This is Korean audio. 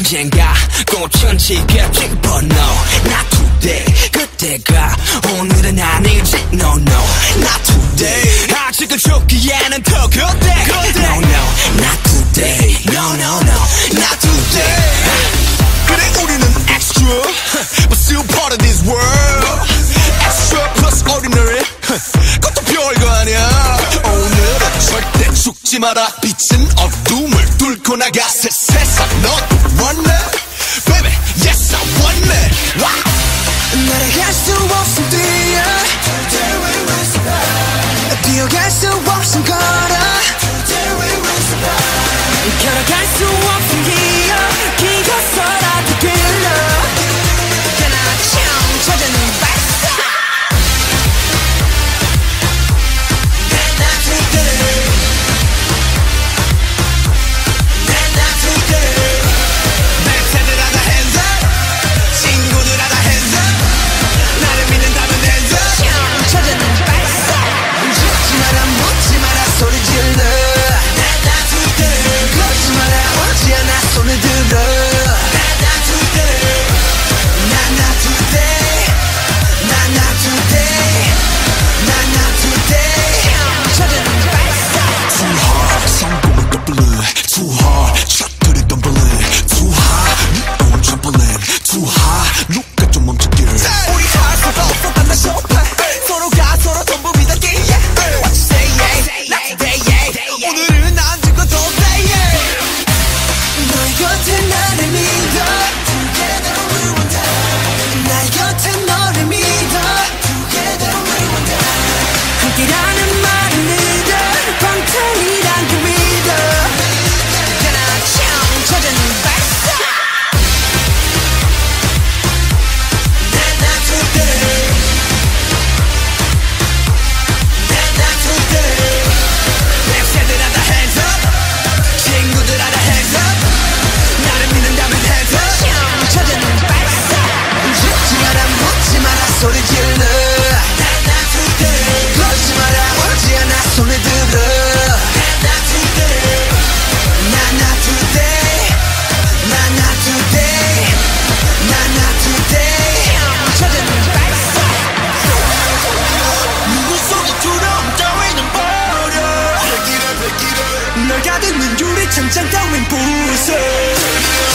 언젠가 꽃천지게 뻔너 Not today 그때가 오늘은 아니지 No no Not today 아직은 좋기에는 더 그때 그때 No no Not today No no no Not today 그래 우리는 extra 잊지 마라. 빛은 어둠을 뚫고 나가 새 세상. 넌 원래 running my 长江高原不碎